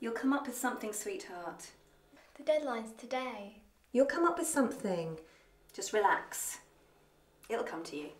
You'll come up with something, sweetheart. The deadline's today. You'll come up with something. Just relax. It'll come to you.